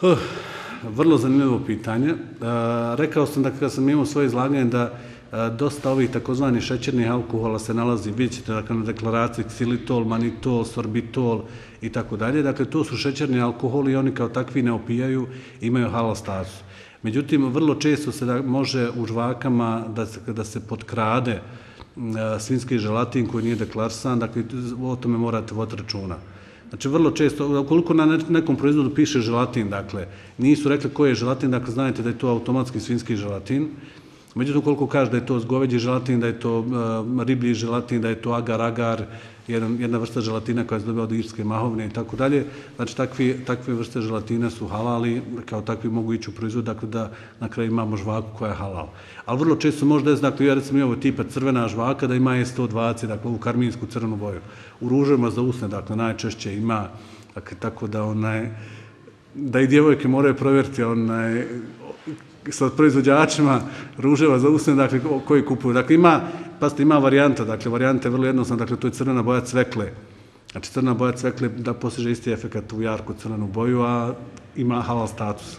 Huh, vrlo zanimljivo pitanje. E, rekao sam da kada sam imao svoje izlaganje da e, dosta ovih takozvanih šećernih alkohola se nalazi, vidjet ćete dakle, na deklaraciji ksilitol, manitol, sorbitol i tako dalje. Dakle, to su šećerni alkoholi i oni kao takvi ne opijaju, imaju halal. Međutim, vrlo često se da, može u žvakama da se, da se potkrade uh, svinski želatin koji nije deklarsan, dakle, o tome morate vod računa. Znači, vrlo često, ukoliko na nekom proizvodu piše želatin, dakle, nisu rekli koji je želatin, dakle, znajte da je to automatski svinski želatin. Međutim, koliko kaže da je to zgoveđi želatin, da je to uh, riblji želatin, da je to agar-agar, jedan, jedna vrsta želatina koja se dobiva od irske mahovne i tako dalje. Znači, takvi, takve vrste želatina su halali, kao takvi mogu ići u proizvod, dakle da na kraju imamo žvaku koja je halal. Ali vrlo često može da je, dakle, ja recimo imamo tipa crvena žvaka da ima je 120, dakle, ovu karminsku crvenu boju. U ružama za usne, dakle, najčešće ima, dakle, tako da onaj, da i djevojke moraju provjeriti onaj, sa proizvođačima ruževa za usne, dakle, koji kupuju. Dakle, ima, pasite, ima varijanta, dakle, varijanta je vrlo jednostavna, dakle, to je crvena boja cvekle. Znači, crna boja cvekle da posježe isti efekt u jarku crvenu boju, a ima halal status.